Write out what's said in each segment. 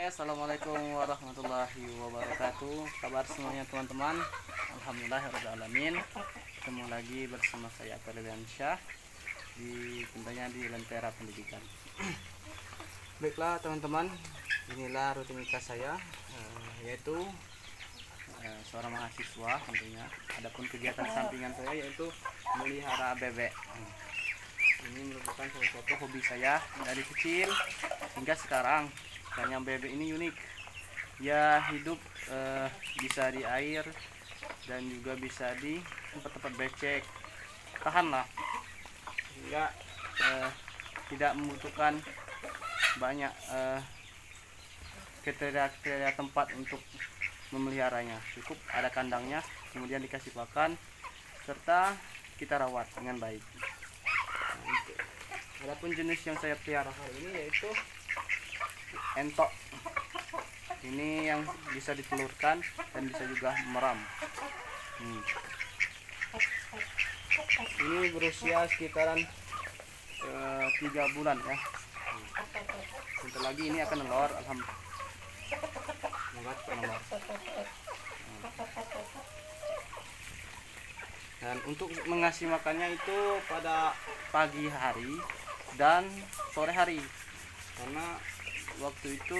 assalamualaikum warahmatullahi wabarakatuh. Kabar semuanya teman-teman. Alhamdulillah alamin. Ketemu lagi bersama saya Ferdinand Syah di tentunya di Lentera Pendidikan. Baiklah teman-teman, inilah rutinitas saya eh, yaitu eh, seorang mahasiswa tentunya. Adapun kegiatan sampingan saya yaitu melihara bebek. Ini merupakan salah satu hobi saya dari kecil hingga sekarang Kayaknya bebek ini unik. Ya hidup eh, bisa di air dan juga bisa di tempat-tempat becek. Tahan lah. Hingga eh, tidak membutuhkan banyak eh, kriteria-kriteria tempat untuk memeliharanya. Cukup ada kandangnya, kemudian dikasih pakan serta kita rawat dengan baik. Nah, Adapun jenis yang saya pelihara kali ini yaitu entok. Ini yang bisa ditelurkan dan bisa juga meram. Hmm. ini berusia sekitaran eh, tiga bulan ya. Sebentar lagi ini akan nelor alhamdulillah. Hmm. dan untuk mengasih makannya itu pada pagi hari dan sore hari. Karena waktu itu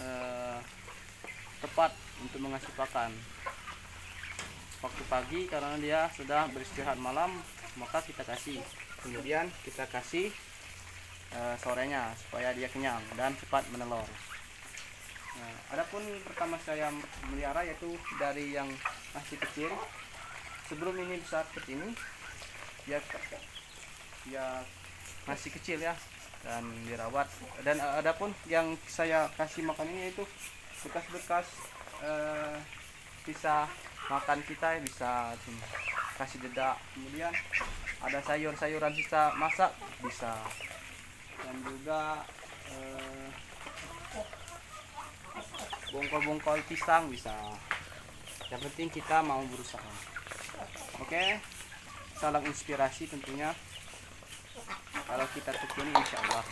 eh, tepat untuk mengasih pakan. Waktu pagi karena dia sudah beristirahat malam maka kita kasih. Kemudian kita kasih eh, sorenya supaya dia kenyang dan cepat menelur nah, adapun pertama saya melihara yaitu dari yang masih kecil. Sebelum ini besar seperti ini dia ya masih kecil ya dan dirawat. Dan adapun yang saya kasih makan ini itu bekas-bekas eh, bisa makan kita bisa kasih dedak kemudian ada sayur-sayuran sisa masak bisa. Dan juga eh, bongkol-bongkol pisang bisa. Yang penting kita mau berusaha. Oke salam inspirasi tentunya kalau kita tekuni insya Allah